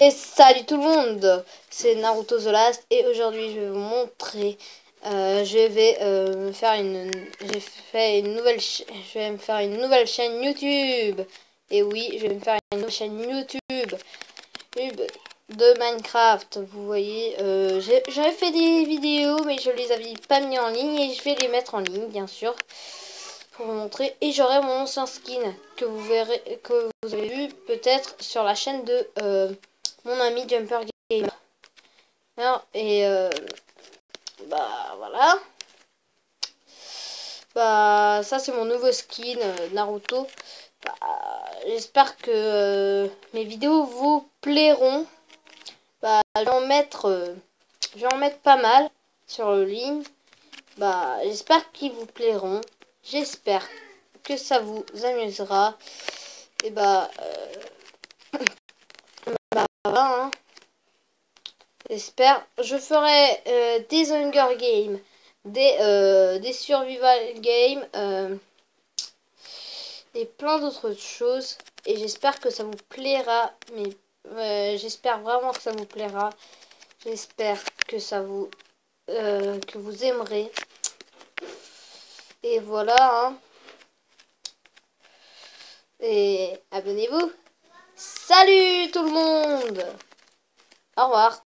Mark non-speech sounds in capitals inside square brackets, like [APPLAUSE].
Et salut tout le monde, c'est Naruto The Last et aujourd'hui je vais vous montrer, euh, je vais euh, me faire une, j'ai fait une nouvelle, je vais me faire une nouvelle chaîne YouTube. Et oui, je vais me faire une nouvelle chaîne YouTube de Minecraft. Vous voyez, euh, j'avais fait des vidéos mais je les avais pas mis en ligne et je vais les mettre en ligne bien sûr pour vous montrer. Et j'aurai mon ancien skin que vous verrez, que vous avez vu peut-être sur la chaîne de mon ami Jumper Game. et euh, bah voilà. Bah ça c'est mon nouveau skin euh, Naruto. Bah, j'espère que euh, mes vidéos vous plairont. Bah, je vais en mettre, je vais en mettre pas mal sur le ligne. Bah, j'espère qu'ils vous plairont. J'espère que ça vous amusera. Et bah, [LAUGHS] Hein. J'espère. Je ferai euh, des Hunger Games, des, euh, des Survival Games euh, et plein d'autres choses. Et j'espère que ça vous plaira. Mais j'espère vraiment que ça vous plaira. J'espère que ça vous que vous aimerez. Et voilà. Hein. Et abonnez-vous. Salut tout le monde Au revoir